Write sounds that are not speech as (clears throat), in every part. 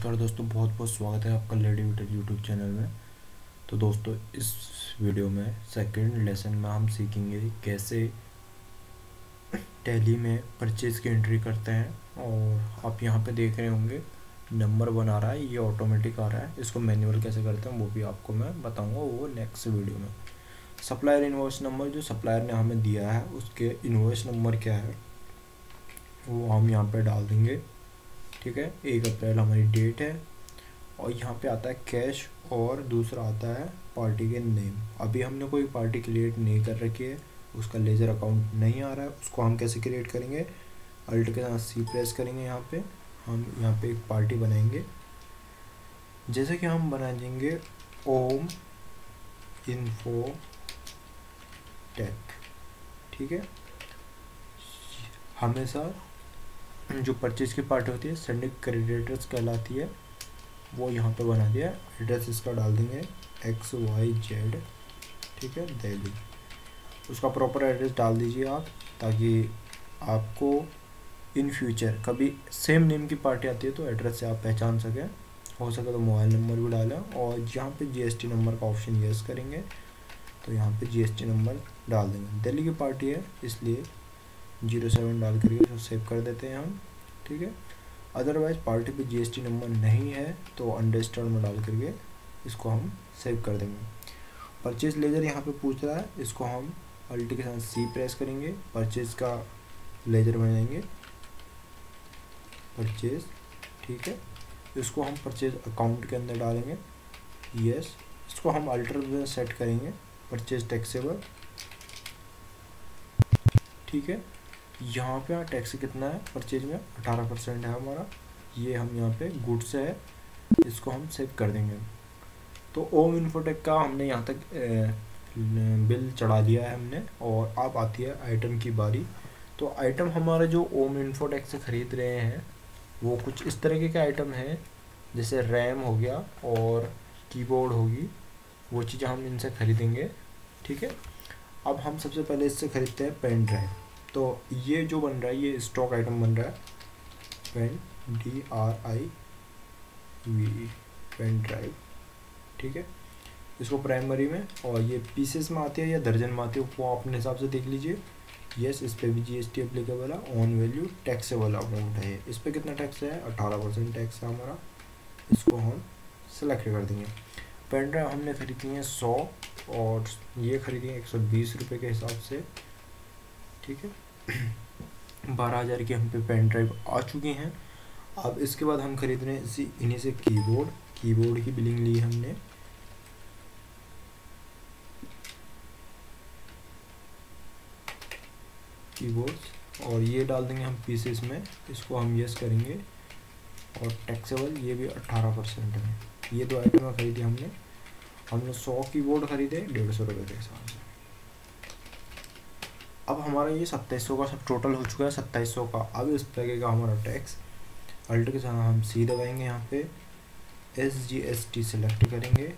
नमस्कार दोस्तों बहुत बहुत स्वागत है आपका लेडी विटर यूट्यूब चैनल में। तो दोस्तों, इस वीडियो में सेकंड लेसन में हम सीखेंगे कैसे टैली में परचेज की एंट्री करते हैं और आप यहाँ पे देख रहे होंगे नंबर वन आ रहा है, ये ऑटोमेटिक आ रहा है। इसको मैनुअल कैसे करते हैं वो भी आपको मैं बताऊँगा वो नेक्स्ट वीडियो में। सप्लायर इन्वॉइस नंबर जो सप्लायर ने हमें दिया है, उसके इन्वॉइस नंबर क्या है, वो हम यहाँ पर डाल देंगे। ठीक है? एक अप्रैल हमारी डेट है और यहाँ पे आता है कैश और दूसरा आता है पार्टी के नेम अभी हमने कोई पार्टी क्रिएट नहीं कर रखी है, उसका लेज़र अकाउंट नहीं आ रहा है, उसको हम कैसे क्रिएट करेंगे? अल्ट के साथ सी प्रेस करेंगे यहाँ पे, हम यहाँ पे एक पार्टी बनाएँगे। जैसे कि हम बना देंगे ओम इन्फो टेक ठीक है? हमेशा जो परचेज की पार्टी होती है सेंडिंग क्रेडिटर्स कहलाती है, वो यहाँ पे बना दिया। एड्रेस इसका डाल देंगे एक्स वाई जेड ठीक है दिल्ली उसका प्रॉपर एड्रेस डाल दीजिए आप, ताकि आपको इन फ्यूचर कभी सेम नेम की पार्टी आती है तो एड्रेस से आप पहचान सकें। हो सके तो मोबाइल नंबर भी डालें, और जहाँ पे जीएसटी नंबर का ऑप्शन यस करेंगे तो यहाँ पे जीएसटी नंबर डाल देंगे। दिल्ली की पार्टी है, इसलिए ज़ीरो सेवन डाल करके इसको सेव कर देते हैं हम, ठीक है? अदरवाइज़ पार्टी पे जीएसटी नंबर नहीं है तो अंडरस्टैंड में डाल करके इसको हम सेव कर देंगे। परचेज लेजर यहाँ पे पूछ रहा है, इसको हम अल्टी के साथ सी प्रेस करेंगे परचेज का लेजर बनाएँगे परचेज ठीक है? इसको हम परचेज अकाउंट के अंदर डालेंगे। यस इसको हम अल्टर सेट करेंगे परचेज टैक्सेबल ठीक है? यहाँ पे टैक्स कितना है? परचेज में अठारह परसेंट है हमारा। ये हम यहाँ पे गुड्स है इसको हम सेव कर देंगे। तो ओम इन्फोटेक का हमने यहाँ तक ए, बिल चढ़ा दिया है हमने और अब आती है आइटम की बारी। तो आइटम हमारे जो ओम इन्फोटेक से ख़रीद रहे हैं वो कुछ इस तरीके के आइटम हैं जैसे रैम हो गया और कीबोर्ड होगी वो चीज़ हम इनसे ख़रीदेंगे ठीक है? अब हम सबसे पहले इससे ख़रीदते हैं पेन ड्राइव तो ये जो बन रहा है, ये स्टॉक आइटम बन रहा है। Pen D R I V pen drive ठीक है? इसको प्राइमरी में और ये पीसेस में आती है या दर्जन में आती है, वो अपने हिसाब से देख लीजिए। यस इस पर भी जी एस टी अप्लीकेबल है ऑन वैल्यू टैक्सेबल अमाउंट है इस पर कितना टैक्स है? अठारह परसेंट टैक्स है हमारा। इसको हम सेलेक्ट कर देंगे। पेन ड्राइव हमने खरीदी है सौ और ये खरीदी है एक सौ बीस रुपये के हिसाब से। ठीक है? (clears throat) बारह हज़ार की हम पे पेन ड्राइव आ चुकी हैं। अब इसके बाद हम खरीद रहे हैं इसी इन्हीं से कीबोर्ड कीबोर्ड की बिलिंग ली हमने। कीबोर्ड और ये डाल देंगे हम पीसेस में। इसको हम यस करेंगे। और टैक्सेबल ये भी अट्ठारह परसेंट है ये दो आइटम खरीदी हमने। हमने सौ कीबोर्ड खरीदे, डेढ़ सौ रुपये के हिसाब से। अब हमारा ये सत्ताईस का सब टोटल हो चुका है, सत्ताईस का। अब इस पर लगेगा हमारा टैक्स अल्ट के साथ हम सी दबाएँगे यहाँ पे। S G S T select करेंगे।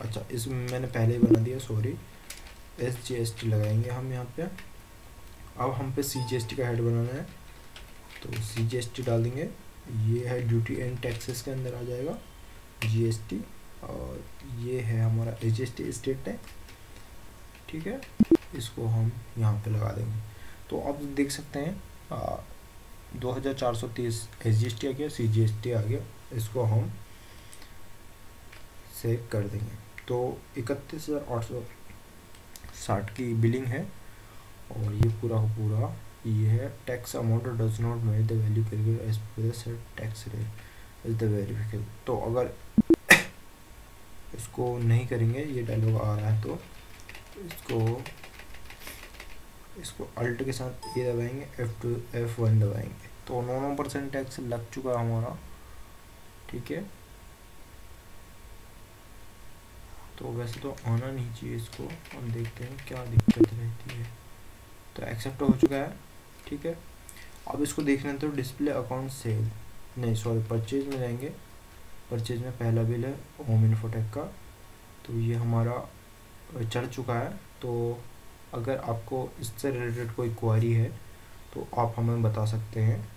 अच्छा इसमें मैंने पहले ही बना दिया sorry S G S T लगाएँगे हम यहाँ पे। अब हम पे सी जी एस टी का हेड बनाना है। तो सी जी एस टी डाल देंगे। ये है ड्यूटी एंड टैक्सेस के अंदर आ जाएगा जी एस टी और ये है हमारा H S T state tax ठीक है? इसको हम यहाँ पे लगा देंगे। तो आप देख सकते हैं दो हज़ार चार आ गया, सी जी एस टी आ गया, इसको हम सेव कर देंगे। तो इकतीस हज़ार आठ सौ साठ की बिलिंग है और ये पूरा पूरा, ये है tax amount does not made the value calculate as per tax rate is the verifiable तो अगर (coughs) इसको नहीं करेंगे, ये डायलॉग आ रहा है तो इसको इसको अल्ट के साथ ये दबाएँगे एफ़ टू एफ़ वन दबाएँगे। तो नौ नौ परसेंट टैक्स लग चुका हमारा, ठीक है? तो वैसे तो आना नहीं चाहिए इसको। हम देखते हैं क्या दिक्कत रहती है। तो एक्सेप्ट हो चुका है, ठीक है? अब इसको देख देखना तो डिस्प्ले अकाउंट सेल नहीं सॉरी परचेज में जाएँगे। परचेज में पहला बिल है होम इन्फोटेक का। तो ये हमारा चढ़ चुका है। तो अगर आपको इससे रिलेटेड कोई क्वारी है तो आप हमें बता सकते हैं।